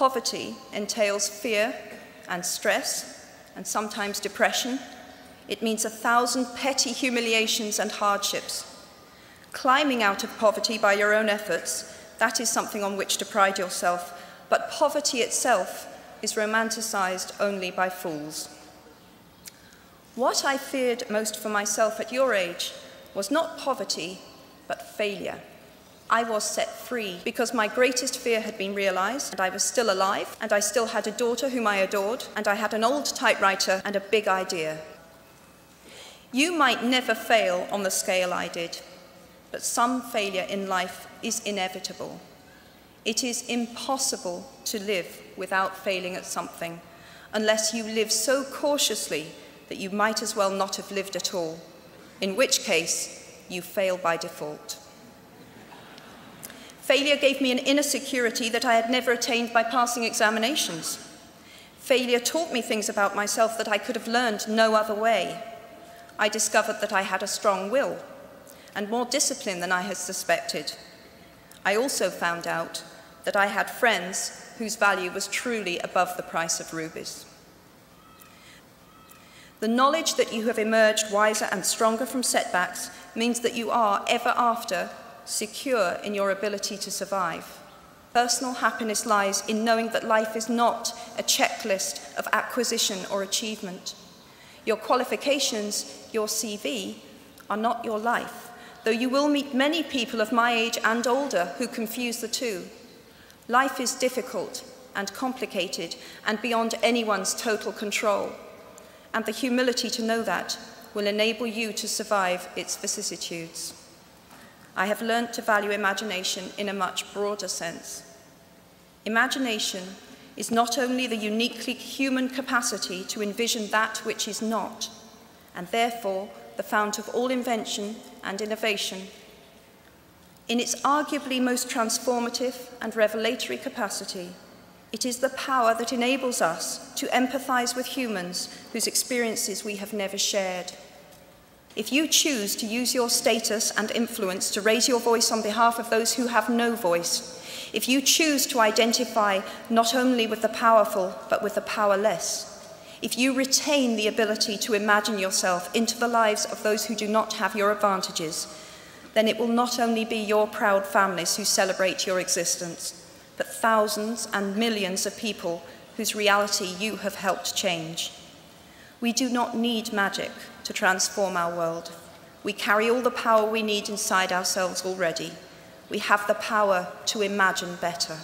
Poverty entails fear and stress and sometimes depression. It means a thousand petty humiliations and hardships. Climbing out of poverty by your own efforts, that is something on which to pride yourself, but poverty itself is romanticized only by fools. What I feared most for myself at your age was not poverty, but failure. I was set free because my greatest fear had been realized, and I was still alive, and I still had a daughter whom I adored, and I had an old typewriter and a big idea. You might never fail on the scale I did, but some failure in life is inevitable. It is impossible to live without failing at something unless you live so cautiously that you might as well not have lived at all, in which case you fail by default. Failure gave me an inner security that I had never attained by passing examinations. Failure taught me things about myself that I could have learned no other way. I discovered that I had a strong will and more discipline than I had suspected. I also found out that I had friends whose value was truly above the price of rubies. The knowledge that you have emerged wiser and stronger from setbacks means that you are, ever after, secure in your ability to survive. Personal happiness lies in knowing that life is not a checklist of acquisition or achievement. Your qualifications, your CV, are not your life, though you will meet many people of my age and older who confuse the two. Life is difficult and complicated and beyond anyone's total control, and the humility to know that will enable you to survive its vicissitudes. I have learnt to value imagination in a much broader sense. Imagination is not only the uniquely human capacity to envision that which is not, and therefore the fount of all invention and innovation. In its arguably most transformative and revelatory capacity, it is the power that enables us to empathize with humans whose experiences we have never shared. If you choose to use your status and influence to raise your voice on behalf of those who have no voice, if you choose to identify not only with the powerful, but with the powerless, if you retain the ability to imagine yourself into the lives of those who do not have your advantages, then it will not only be your proud families who celebrate your existence, but thousands and millions of people whose reality you have helped change. We do not need magic. To transform our world. We carry all the power we need inside ourselves already. We have the power to imagine better.